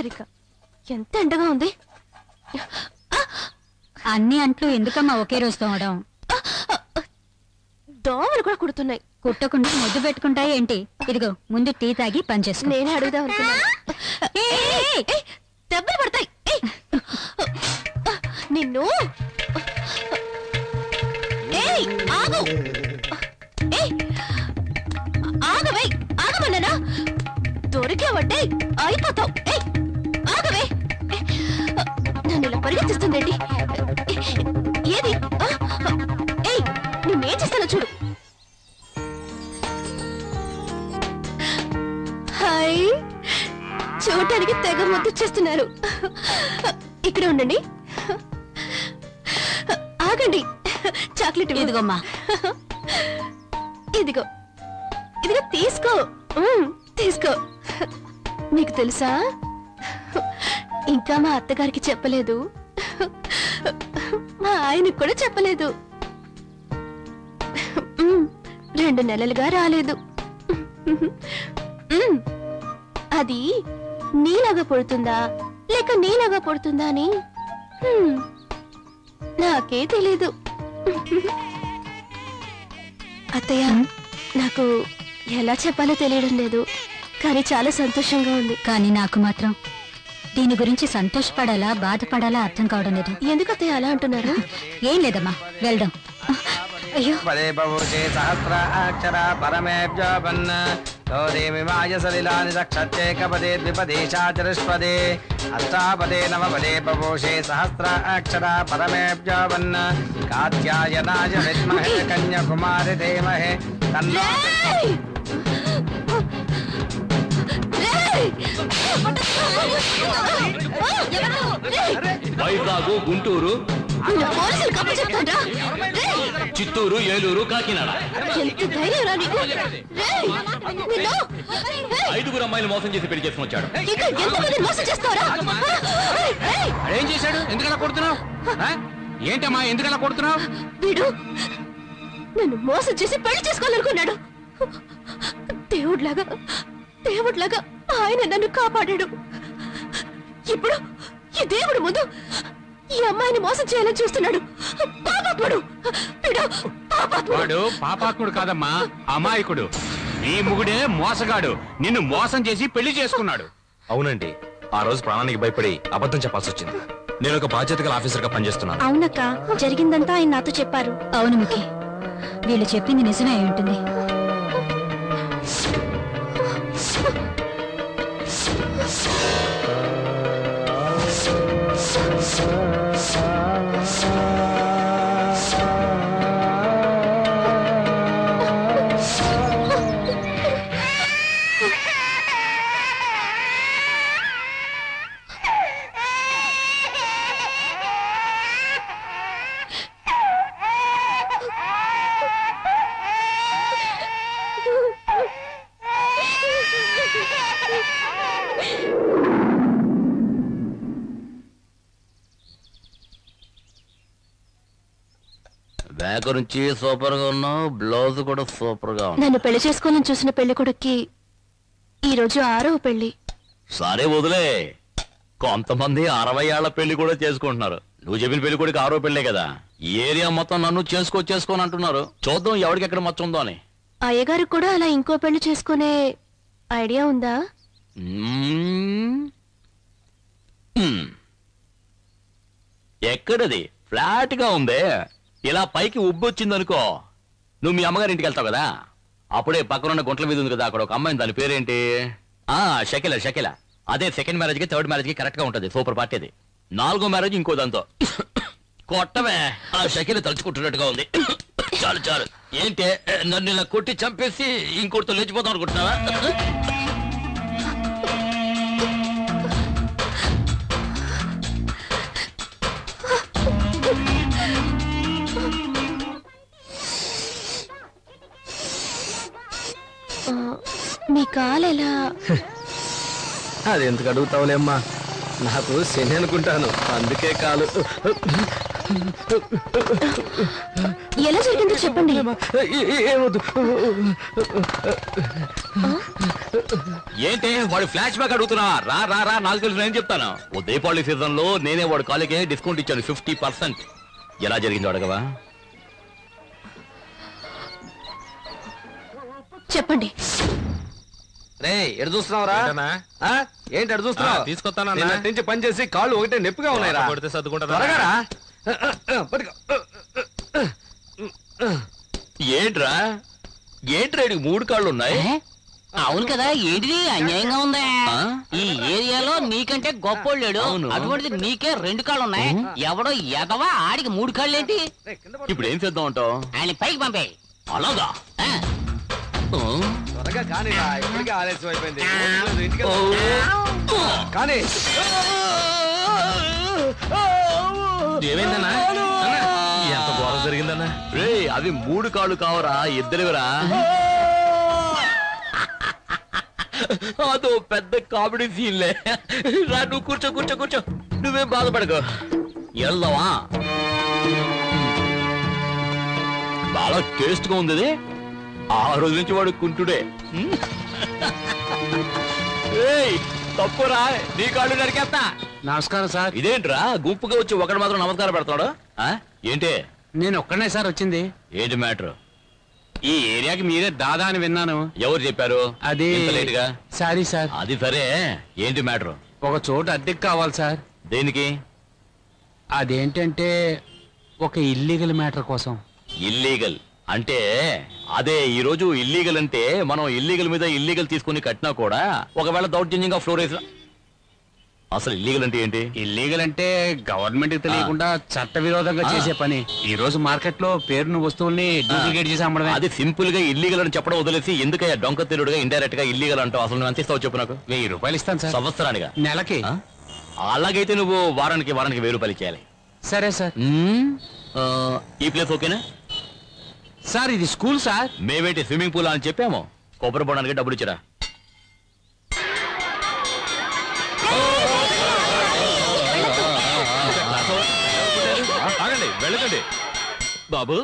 హిస్టరిక ఎంత ఎండగా ఉంది. అన్ని అంట్లు ఎందుకమ్మా ఒకే రోజు తోమడం? దోమలు కూడా కుడుతున్నాయి. కుట్టకుండా ముద్దు పెట్టుకుంటాయి ఏంటి? ఇదిగో ముందు టీ తాగి పని చేసుకో. నేనే అడుగుదాం దెబ్బలు పడతాయి. నిన్ను. ఆగు. ఆగవే ఆగమన్నానా దొరికావంటే అయిపోతావు. పరిగెత్తిస్తుందండి ఏది? ఏయ్ నిన్నేం చేస్తానో చూడు. హాయ్. చూడటానికి తెగ ముద్దు చేస్తున్నారు. ఇక్కడ ఉండండి. ఆగండి. చాక్లెట్. ఇదిగోమ్మా. ఇదిగో. ఇదిగో తీసుకో. తీసుకో. నీకు తెలుసా? ఇంకా మా అత్తగారికి చెప్పలేదు. మా ఆయనకు కూడా చెప్పలేదు. రెండు నెలలుగా రాలేదు. అది నీలాగా పుడుతుందా? లేక నీలాగా పుడుతుందా అని? నాకే తెలీదు. అత్తయ్య నాకు ఎలా చెప్పాలో తెలియడం లేదు. కానీ చాలా సంతోషంగా ఉంది. కానీ నాకు మాత్రం దీని గురించి సంతోషపడాలా బాధపడాలా అర్థం కావడం లేదు. ఎందుకు అత్తయ్య అలా అంటున్నారు? ఏం లేదమ్మా వెళ్దాం. అయ్యో. పదే పవోచే సహస్రాక్షర పరమేభ్యోపన్న గౌరీమిమాయ సలిలాని దక్షత్యేకపదే ద్విపదే చాచరుష్పదే అష్టాపదే నవపదే పవోషే సహస్రాక్షర పరమేభ్యోపన్న కాత్యాయనాయ విద్మహే కన్యాకుమారి ధీమహే. తన్నో! వైజాగ్ గుంటూరు! చిత్తూరు ఏలూరు కాకినాడ! ఐదుగురు అమ్మాయిలు మోసం చేసి పెళ్ళి చేసుకుని వచ్చాడు! ఏం చేశాడు? ఎందుకలా కొడుతున్నావు? ఏంటమ్మా ఎందుకలా కొడుతున్నావు? వీడు నన్ను మోసం చేసి పెళ్ళి చేసుకోవాలనుకున్నాడు. దేవుడిలాగా దేవుడిలాగా. ఆయన నన్ను కాపాడాడు. ఇప్పుడు ఈ దేవుడు ముందు ఈ అమ్మాయిని మోసం చేయాలని చూస్తున్నాడు. పాపాత్ముడు. వీడు పాపాత్ముడు. వాడు పాపాత్ముడు కాదమ్మా అమాయకుడు. నీ ముగుడే మోసగాడు. నిన్ను మోసం చేసి పెళ్ళి చేసుకున్నాడు. అవునండి ఆ రోజు ప్రాణానికి భయపడి అబద్ధం చెప్పాల్సి వచ్చింది నేను ఒక బాధ్యత గల ఆఫీసర్గా పనిచేస్తున్నాను. అవునక్క జరిగిందంతా ఆయన నాతో చెప్పారు. అవును ముఖి వీళ్ళు చెప్పింది నిజమే అయి ఉంటుంది. నుంచి సూపర్గా ఉన్నావు బ్లౌజ్ కూడా సూపర్గా ఉంది. నన్ను పెళ్ళి చేసుకోవాలని చూసిన పెళ్ళి కొడుక్కి ఈ రోజు ఆరవ పెళ్ళి. సరే వదిలే. కొంతమంది అరవై ఏళ్ళ పెళ్ళి కూడా చేసుకుంటున్నారు. నువ్వు చెప్పిన పెళ్ళి కొడుకు ఆరో పెళ్ళే కదా. ఈ ఏరియా మొత్తం నన్ను చేసుకో చేసుకోని అంటున్నారు. చూద్దాం ఎవరికి ఎక్కడ మచ్చ ఉందో అని. అయ్యగారు కూడా అలా ఇంకో పెళ్ళి చేసుకునే ఐడియా ఉందా? మ్మ్. మ్మ్. ఎక్కడది? ఫ్లాట్గా ఉందే. ఇలా పైకి ఉబ్బొచ్చిందనుకో నువ్వు మీ అమ్మగారింటికి వెళ్తావు కదా? అప్పుడే పక్కనున్న గుంట్ల మీద ఉంది కదా అక్కడ ఒక అమ్మాయి దాని పేరేంటి? ఆ షకిల షకిల. అదే సెకండ్ మ్యారేజ్కి థర్డ్ మ్యారేజ్కి ఉంటుంది సూపర్ పార్టీ అది. నాలుగో మ్యారేజ్ ఇంకో దాంతో. కొట్టమే ఆ షకిల తలుచుకుంటున్నట్టుగా ఉంది. చాలు చాలు. ఏంటి? నన్ను ఇలా కొట్టి చంపేసి ఇంకోటితో లేచిపోతాం అనుకుంటున్నావా? కాలు ఎలా అది ఎందుకు అడుగుతావులేమ్మా నాకు శని అనుకుంటాను. అందుకే కాలు. ఎలా జరిగిందో చెప్పండి. ఏంటి వాడు ఫ్లాష్ బ్యాక్ అడుగుతున్నా? రా రా రా నాకు తెలుసు నేను చెప్తాను. ఓ దీపావళి సీజన్లో నేనే వాడు కాలేకి డిస్కౌంట్ ఇచ్చాను ఫిఫ్టీ పర్సెంట్ ఎలా జరిగిందో అడగవా? చెప్పండి. రే ఎడు చూస్తున్నావురా ఏంటన్నా? ఆ? ఏంటి ఎడు చూస్తున్నావు ఆ, తీసుకొస్తానన్నా. నిన్నటి నుంచి పని చేసి కాళ్ళు ఒకటే నొప్పిగా ఉన్నాయిరా కొడితే సర్దుకుంటారా? త్వరగా రా. పట్టుకో. ఏంట్రా ఏంట్రా ఈడికి మూడు కాళ్ళు ఉన్నాయి అవును కదా ఏంటిది అన్యాయంగా ఉందా ఆ? ఈ ఏరియాలో నీకంటే గొప్పోళ్ళు లేడు అవును. అటువంటిది నీకే రెండు కాళ్ళు ఉన్నాయి ఎవడో ఎదవా ఆడికి మూడు కాళ్ళు ఏంటి ఇప్పుడు ఏం చేద్దాం అంటావు ఆయన పైకి పంపే అలాగా ఆ? త్వరగా ఇప్పటికే ఆలస్యం అయిపోయింది. ఇంటికి. కానీ. ఏమైందన్నా? అన్నా, ఎంత ఘోరం జరిగిందన్నా? రే అవి మూడు కాళ్ళు కావరా ఇద్దరివరా? అదో పెద్ద కామెడీ సీన్లే. రా నువ్వు కూర్చో కూర్చో కూర్చో. నువ్వేం బాధపడకు. వెళ్దావా బాగా టేస్ట్గా ఉంది. ఆ రోజు నుంచి వాడు కుంటుడే. తప్పురా నీ కాళ్ళు నరికేస్తా. నమస్కారం సార్. ఇదేంట్రా? గుంపుగా వచ్చి ఒకడు మాత్రం నమస్కారం పెడతాడు? ఆ? ఏంటి? నేను ఒక్కనే సార్ వచ్చింది. ఏంటి మ్యాటర్? ఈ ఏరియాకి మీరే దాదా అని విన్నాను. ఎవరు చెప్పారు? అది ఇంత గా సారీ సార్. అది సరే. ఏంటి మ్యాటర్? ఒక చోటు అద్దెకి కావాలి సార్. దేనికి? అదేంటంటే ఒక ఇల్లీగల్ మ్యాటర్ కోసం. ఇల్లీగల్. అంటే అదే ఈ రోజు ఇల్లీగల్ అంటే మనం ఇల్లీగల్ మీద ఇల్లీగల్ తీసుకుని కట్టినా కూడా ఒకవేళ దౌర్జన్యంగా ఫ్లోర్ వేసిన అసలు ఇల్లీగల్ అంటే ఏంటి? ఇల్లీగల్ అంటే గవర్నమెంట్కి తెలియకుండా చట్ట విరోధంగా. చేసే పని. ఈ రోజు మార్కెట్లో పేరున్న వస్తువుల్ని డూప్లికేట్ చేసి అమ్మడమే. అది సింపుల్గా ఇల్లీగల్ అని చెప్పడం వదిలేసి ఎందుకయ్యా డొంక తిరుడుగా ఇండైరెక్ట్గా ఇల్లీగల్ అంటావు? అసలు నువ్వు ఎంత ఇస్తావు చెప్పు నాకు. వెయ్యి రూపాయలు ఇస్తాను సార్. సంవత్సరానిగా. నెలకి? అలాగైతే నువ్వు వారానికి వారానికి వెయ్యి రూపాయలు ఇచ్చేయాలి. సరే సార్. ఈ ప్లేస్ ఓకేనా సార్ ఇది స్కూల్ సార్. మేమేంటి స్విమ్మింగ్ పూల్ అని చెప్పాము? కొబ్బరి పోవడానికి డబ్బులు ఇచ్చిరా? ఆగండి వెళ్ళకండి. బాబు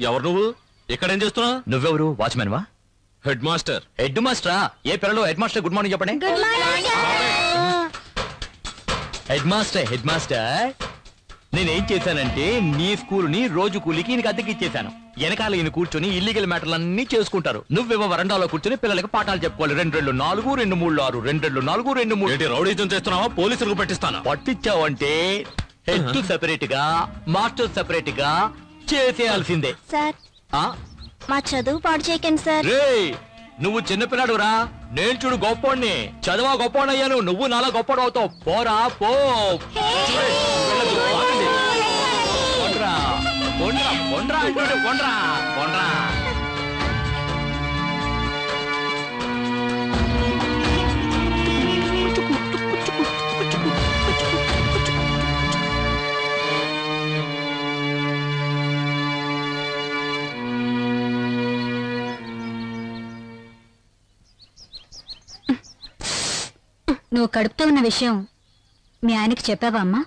ఎవరు నువ్వు? ఇక్కడేం చేస్తున్నావు? నువ్వెవరు? వాచ్మెన్ వా హెడ్ మాస్టర్. హెడ్ మాస్టరా? ఏ పిల్లలు? హెడ్ మాస్టర్ గుడ్ మార్నింగ్ చెప్పండి. Head master head master. నేనేం చేశానంటే నీ స్కూల్ని రోజు కూలికి ఈయనకి అద్దెకి ఇచ్చేశాను. వెనకాల ఈయన కూర్చొని ఇల్లీగల్ మ్యాటర్లన్నీ చేసుకుంటారు. నువ్వేమో వరండాలో కూర్చొని పిల్లలకి పాఠాలు చెప్పుకోవాలి. రెండు రెండు నాలుగు రెండు మూడు ఆరు. రెండు రెండు నాలుగు రెండు మూడు. ఏంటి రౌడీజం చేస్తున్నావా? పోలీసులకు పట్టిస్తాను? పట్టించావంటే హెడ్ సెపరేట్గా మాస్టర్ సెపరేట్గా చేసేయాల్సిందే. సార్ ఆ? మా చదువు పాడు చేయకండి సార్. రేయ్ నువ్వు చిన్నపిల్లాడు రా నేను చూడు గొప్పోడిని చదవా గొప్పోడు అయ్యాను నువ్వు నాలా గొప్పడు అవుతావు పోరా పో. అంటాడు, నువ్వు కడుపుతో ఉన్న విషయం మీ ఆయనకి చెప్పావా అమ్మా?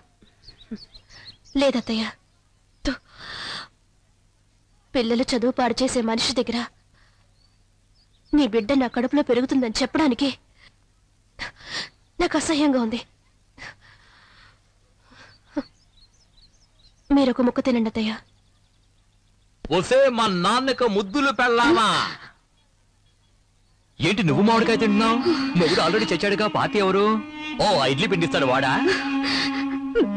లేదత్తయ్యా. పిల్లలు చదువు పాడు చేసే మనిషి దగ్గర నీ బిడ్డ నా కడుపులో పెరుగుతుందని చెప్పడానికి నాకు అసహ్యంగా ఉంది. మీరొక ముక్క తినండి అత్తయ్య. ఒసే మా నాన్నక ముద్దులు పెళ్ళామా? ఏంటి నువ్వు మామిడికాయ తింటున్నావు? మొగుడు ఆల్రెడీ చచ్చాడుగా పార్టీ ఎవరు? ఓ ఆ ఇడ్లీ పిండిస్తాడు వాడా?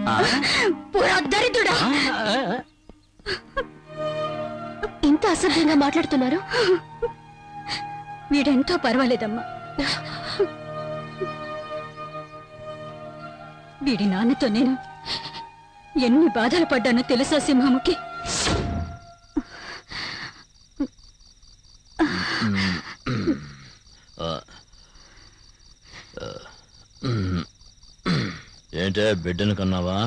ఆ? పురా దరిద్రుడా. ఆ? ఇంత అసభ్యంగా మాట్లాడుతున్నారు? వీడెంతో పర్వాలేదమ్మా. వీడి నాన్నతో నేను ఎన్ని బాధలు పడ్డానో తెలుసా సింహముకి ఏంటే బిడ్డను కన్నావా?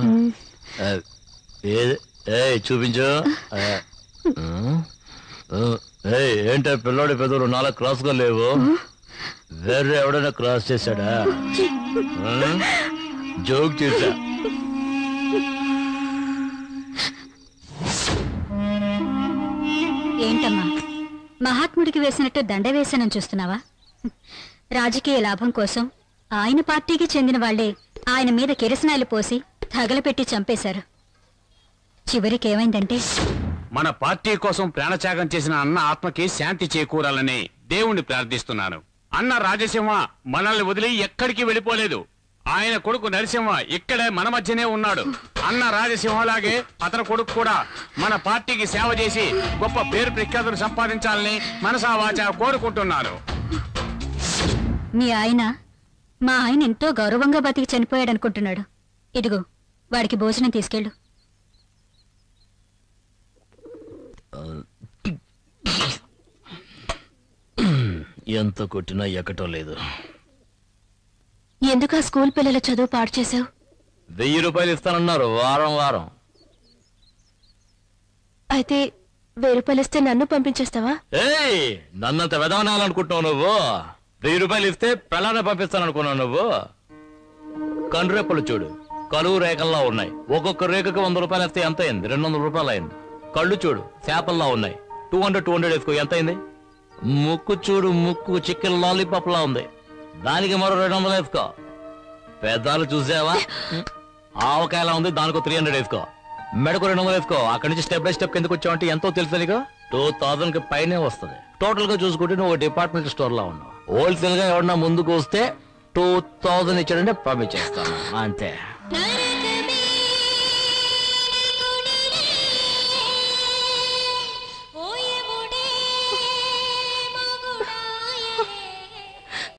ఏయ్ చూపించు. ఏంటే పిల్లోడి పెదవులు నాలుగు క్రాస్గా లేవు వేరే ఎవడైనా క్రాస్ చేశాడా? జోక్ చేశా. ఏంటమ్మా? మహాత్ముడికి వేసినట్టు దండ వేసానని చూస్తున్నావా? రాజకీయ లాభం కోసం ఆయన పార్టీకి చెందిన వాళ్ళే ఆయన మీద కిరసనాయలు పోసి తగలపెట్టి చంపేశారు. చివరికి ఏమైందంటే మన పార్టీ కోసం ప్రాణత్యాగం చేసిన అన్న ఆత్మకి శాంతి చేకూరాలని దేవుణ్ణి ప్రార్థిస్తున్నాను. అన్న రాజసింహ మనల్ని వదిలి ఎక్కడికి వెళ్ళిపోలేదు. ఆయన కొడుకు నరసింహ ఇక్కడే మన మధ్యనే ఉన్నాడు. అన్న రాజసింహలాగే అతని కొడుకు కూడా మన పార్టీకి సేవ చేసి గొప్ప పేరు ప్రఖ్యాతులు సంపాదించాలని మనసా కోరుకుంటున్నారు. కోరుకుంటున్నాను మీ ఆయన మా ఆయన ఎంతో గౌరవంగా బతికి చనిపోయాడనుకుంటున్నాడు. ఇదిగో వాడికి భోజనం తీసుకెళ్ళు. ఎంత కొట్టినా ఎక్కటం లేదు. ఎందుకు ఆ స్కూల్ పిల్లల చదువు పాడు చేసావు వెయ్యి రూపాయలు ఇస్తానన్నారు వారం వారం. అయితే వెయ్యి రూపాయలు ఇస్తే నన్ను పంపించేస్తావా? ఏయ్ నన్నంత వెదవనాలనుకుంటున్నావు నువ్వు? వెయ్యి రూపాయలు ఇస్తే పెళ్ళాన్ని పంపిస్తాననుకున్నావు నువ్వు? కనురెప్పలు చూడు కలువు రేఖల్లా ఉన్నాయి. ఒక్కొక్క రేఖకి వంద రూపాయలు వేస్తే ఎంత అయింది? రెండు వందల రూపాయలు అయింది. కళ్ళు చూడు చేపల్లా ఉన్నాయి. టూ హండ్రెడ్ టూ హండ్రెడ్ వేసుకో ఎంత అయింది ముక్కు చూడు ముక్కు చికెన్ లాలీపాప్ లా ఉంది. దానికి మరో రెండు వందలు వేసుకో. పెద్దాలు చూసావా? ఆవకాయలా ఉంది దానికి త్రీ హండ్రెడ్ వేసుకో. మెడకు రెండు వందలు వేసుకో. అక్కడి నుంచి స్టెప్ బై స్టెప్ కిందకు వచ్చావంటే ఎంతో తెలుసు నీకు? టూ థౌసండ్కి పైనే వస్తుంది. టోటల్గా చూసుకుంటే నువ్వు డిపార్ట్మెంట్ స్టోర్ లా ఉన్నావు. హోల్సేల్గా ఎవరన్నా ముందుకు వస్తే టూ థౌసండ్ ఇచ్చాడంటే పంపించేస్తాను అంతే.